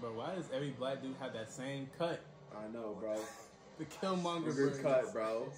Bro, why does every black dude have that same cut? I know, bro. The Killmonger Good cut, bro.